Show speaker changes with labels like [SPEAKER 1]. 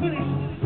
[SPEAKER 1] finished.